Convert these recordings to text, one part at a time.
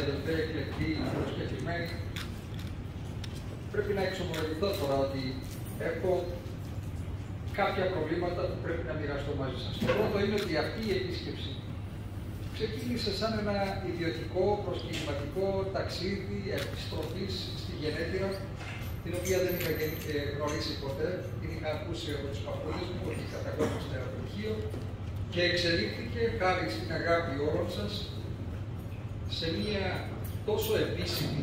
τελευταία εκλεκτή προσκεκλημένη, πρέπει να εξομολογηθώ τώρα ότι έχω κάποια προβλήματα που πρέπει να μοιραστώ μαζί σας. Το πρώτο είναι ότι αυτή η επίσκεψη ξεκίνησε σαν ένα ιδιωτικό προσκυνηματικό ταξίδι επιστροφής στη γενέτειρα, την οποία δεν είχα γνωρίσει ποτέ, την είχα ακούσει από τους παππούδες μου ότι καταγόμαστε από το και εξελίχθηκε χάρη στην αγάπη όλων σας σε μια τόσο επίσημη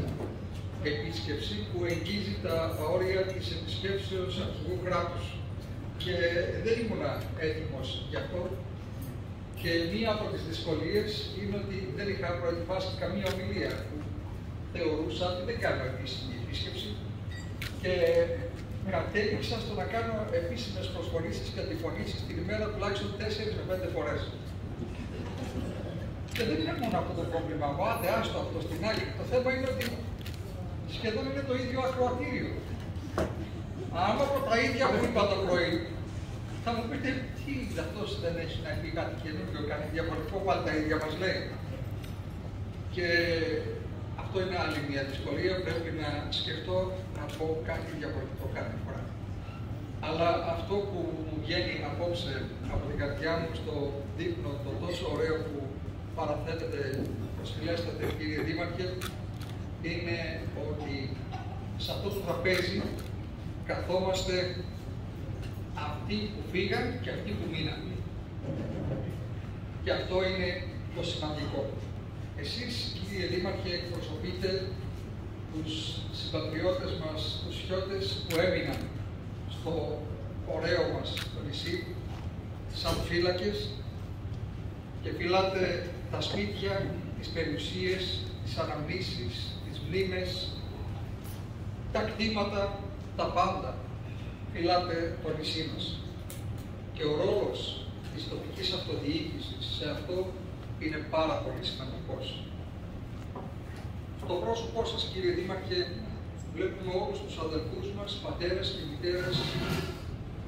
επίσκεψη που εγγύζει τα όρια της επισκέψεως αρχηγού κράτους. Και δεν ήμουν έτοιμος γι' αυτό. Και μία από τις δυσκολίες είναι ότι δεν είχα προετοιμάσει καμία ομιλία που θεωρούσα ότι δεν κάνω επίσημη επίσκεψη και κατέληξα στο να κάνω επίσημες προσχωρήσεις και αντιφωνήσεις την ημέρα τουλάχιστον 4 με 5 φορές. Και δεν είναι μόνο αυτό το πρόβλημα μου, άντε άστο αυτό στην άλλη. Το θέμα είναι ότι σχεδόν είναι το ίδιο ακροατήριο. Αν από τα ίδια που είπα το πρωί, θα μου πείτε τι αυτός δεν έχει να πει κάτι καινούργιο, κάνει διαφορετικό, πάλι τα ίδια μας λέει. Και αυτό είναι άλλη μια δυσκολία. Πρέπει να σκεφτώ να πω κάτι διαφορετικό κάθε φορά. Αλλά αυτό που μου βγαίνει απόψε από την καρδιά μου στο δείπνο, το τόσο ωραίο που παραθέτεται προσφυλέστατε κύριε Δήμαρχε, είναι ότι σε αυτό το τραπέζι καθόμαστε αυτοί που φύγαν και αυτοί που μείναν. Και αυτό είναι το σημαντικό. Εσείς, κύριε Δήμαρχε, εκπροσωπείτε τους συμπατριώτες μας, τους χιώτες που έμειναν στο ωραίο μας το νησί, σαν φύλακες και φυλάτε τα σπίτια, τις περιουσίες, τις αναμνήσεις, τις μνήμες, τα κτήματα, τα πάντα. Φυλάτε το νησί μας. Και ο ρόλος της τοπικής αυτοδιοίκησης σε αυτό είναι πάρα πολύ σημαντικός. Στο πρόσωπό σας, κύριε Δήμαρχε, βλέπουμε όλους τους αδελφούς μας, πατέρες και μητέρες,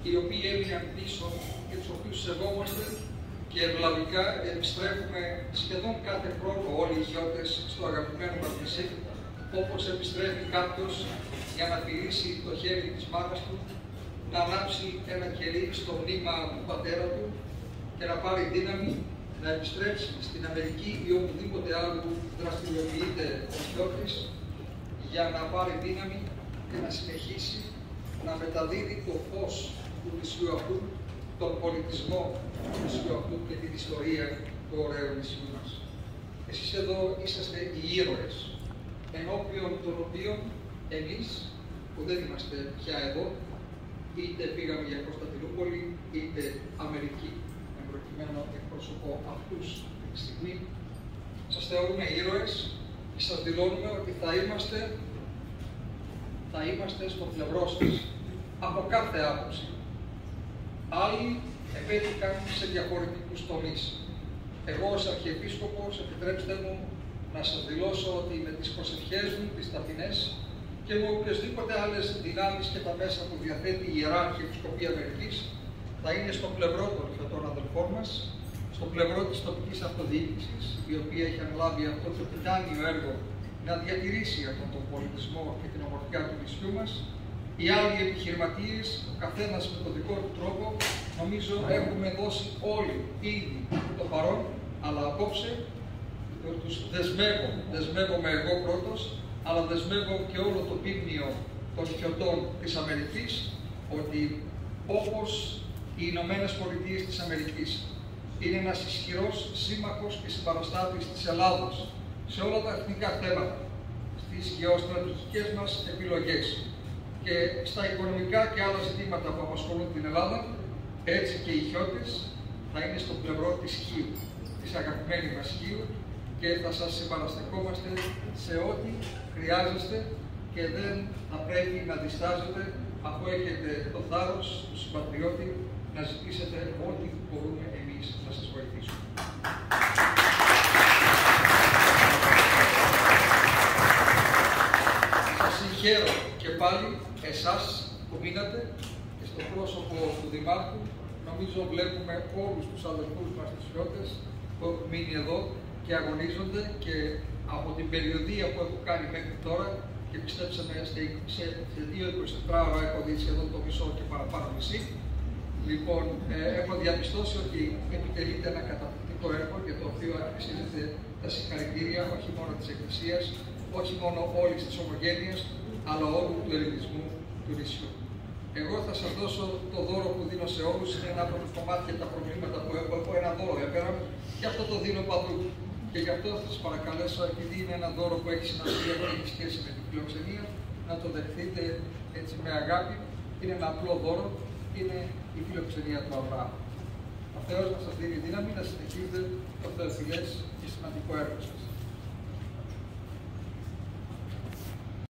οι οποίοι έμειναν πίσω και τους οποίους σεβόμαστε και ευλαβικά επιστρέφουμε σχεδόν κάθε χρόνο όλοι οι γιώτες στο αγαπημένο μας νησί, όπως επιστρέφει κάποιος για να τηρήσει το χέρι της μάνας του, να ανάψει ένα κερί στο μνήμα του πατέρα του και να πάρει δύναμη να επιστρέψει στην Αμερική ή οπουδήποτε άλλο δραστηριοποιείται ο Σιώτης για να πάρει δύναμη και να συνεχίσει να μεταδίδει το φως του νησιού αυτού, τον πολιτισμό του νησιού αυτού και την ιστορία του ωραίου νησιού μας. Εσείς εδώ είσαστε οι ήρωες, ενώπιον των οποίων εμείς που δεν είμαστε πια εδώ, είτε πήγαμε για Κωνσταντινούπολη, είτε Αμερική προκειμένου εκπροσωπώ αυτούς τη στιγμή, σας θεωρούμε ήρωες και σας δηλώνουμε ότι θα είμαστε, θα είμαστε στο πλευρό σας από κάθε άποψη. Άλλοι επέτυχαν σε διαφορετικούς τομείς. Εγώ ως Αρχιεπίσκοπος, επιτρέψτε μου να σας δηλώσω ότι με τις προσευχές μου, τις ταπεινές και με οποιασδήποτε άλλες δυνάμεις και τα μέσα που διαθέτει η Ιερά Αρχιεπισκοπή Αμερικής, θα είναι στο πλευρό των χιωτών αδελφών μας, στο πλευρό της τοπικής αυτοδιοίκησης, η οποία έχει αναλάβει αυτό το τιτάνιο έργο να διατηρήσει αυτόν τον πολιτισμό και την ομορφιά του νησιού μας. Οι άλλοι επιχειρηματίες, ο καθένας με τον δικό του τρόπο, νομίζω έχουμε δώσει όλοι ήδη το παρόν, αλλά απόψε τους δεσμεύω, δεσμεύομαι εγώ πρώτος, αλλά δεσμεύω και όλο το πίμνιο των χιωτών της Αμερικής, ότι όπως οι Ηνωμένες Πολιτείες της Αμερικής. Είναι ένας ισχυρός σύμμαχος και συμπαραστάτης της Ελλάδος σε όλα τα εθνικά θέματα, στις γεωστρατηγικές μας επιλογές και στα οικονομικά και άλλα ζητήματα που απασχολούν την Ελλάδα, έτσι και οι χιώτες θα είναι στο πλευρό της Χίου, της αγαπημένης μας Χίου και θα σας συμπαραστεκόμαστε σε ό,τι χρειάζεστε και δεν θα πρέπει να διστάζετε αφού έχετε το θάρρος του συμπατριώτη να ζητήσετε ό,τι μπορούμε εμείς να σας βοηθήσουμε. Σας συγχαίρω και πάλι εσάς που μείνατε και στο πρόσωπο του Δημάρχου νομίζω βλέπουμε όλους τους αδελφούς μας τους Ιώτες που έχουν μείνει εδώ και αγωνίζονται και από την περιοδία που έχω κάνει μέχρι τώρα και πιστέψτε με, σε, σε 2-24 ώρα έχω δει σχεδόν το μισό και παραπάνω μισή. Λοιπόν, ε, έχω διαπιστώσει ότι επιτελείται ένα καταπληκτικό έργο για το οποίο αξίζεται τα συγχαρητήρια όχι μόνο της Εκκλησίας, όχι μόνο όλης της ομογένειας, αλλά όλου του ελληνισμού του νησιού. Εγώ θα σας δώσω το δώρο που δίνω σε όλους. Είναι ένα από τα κομμάτια τα προβλήματα που έχω. Έχω ένα δώρο εδώ και αυτό το δίνω παντού. Και γι' αυτό θα σας παρακαλέσω, επειδή είναι ένα δώρο που έχει σημασία και έχει σχέση με την φιλοξενία, να το δεχτείτε έτσι με αγάπη. Είναι ένα απλό δώρο. Είναι η φιλοξενία του Αβραάμ. Ο Θεός να σας δίνει δύναμη να συνεχίζετε το θεοφιλές και σημαντικό έργο σας.